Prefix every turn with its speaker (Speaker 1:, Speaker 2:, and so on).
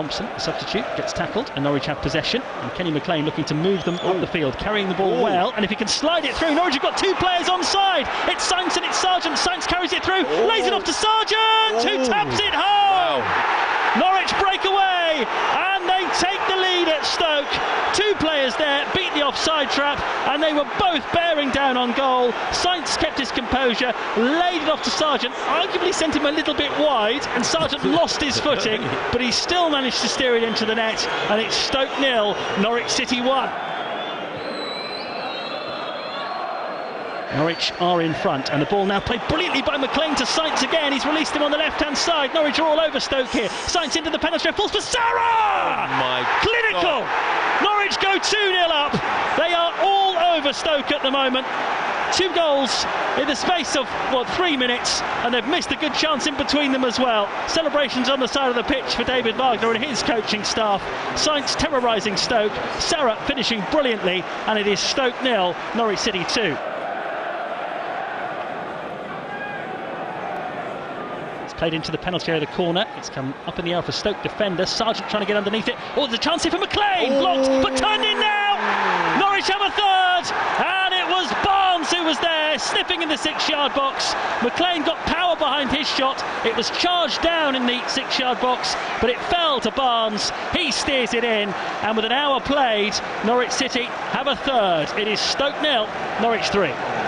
Speaker 1: Thompson, the substitute, gets tackled, and Norwich have possession. And Kenny McLean looking to move them up the field, carrying the ball well. And if he can slide it through, Norwich have got two players onside. It's Sainz and it's Sargent. Sainz carries it through, lays it off to Sargent, who taps it home. Norwich break away, and they take the lead at Stoke. Two players there beat the offside trap, and they were both bearing down on goal. Sainz kept his composure, laid it off to Sargent, arguably sent him a little bit wide, and Sargent lost his footing, but he still managed to steer it into the net, and it's Stoke nil, Norwich City one. Norwich are in front, and the ball now played brilliantly by McLean to Sainz again. He's released him on the left-hand side. Norwich are all over Stoke here. Sainz into the penalty area, falls for Sara!
Speaker 2: Oh My
Speaker 1: Clinical! Norwich go 2 0. They are all over Stoke at the moment. Two goals in the space of, what, three minutes, and they've missed a good chance in between them as well. Celebrations on the side of the pitch for David Wagner and his coaching staff. Sainz terrorising Stoke. Sara finishing brilliantly, and it is Stoke nil, Norwich City 2. It's played into the penalty area, the corner. It's come up in the air for Stoke defender. Sargent trying to get underneath it. Oh, there's a chance here for McLean. Blocked, but oh. turned in now. Norwich have a third. And it was Barnes who was there, sniffing in the six yard box. McLean got power behind his shot. It was charged down in the six yard box, but it fell to Barnes. He steers it in. And with an hour played, Norwich City have a third. It is Stoke nil, Norwich 3.